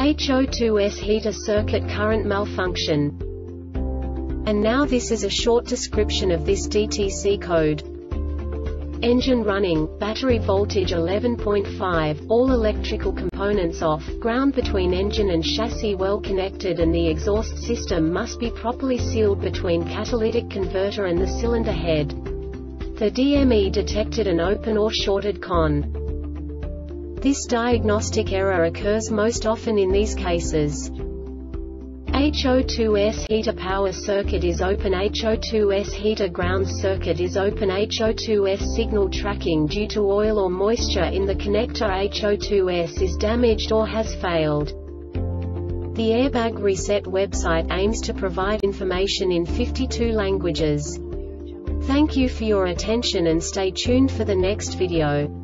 HO2S heater circuit current malfunction. And now this is a short description of this DTC code. Engine running, battery voltage 11.5, all electrical components off, ground between engine and chassis well connected and the exhaust system must be properly sealed between catalytic converter and the cylinder head. The DME detected an open or shorted con. This diagnostic error occurs most often in these cases. HO2S heater power circuit is open HO2S heater ground circuit is open HO2S signal tracking due to oil or moisture in the connector HO2S is damaged or has failed. The Airbag Reset website aims to provide information in 52 languages. Thank you for your attention and stay tuned for the next video.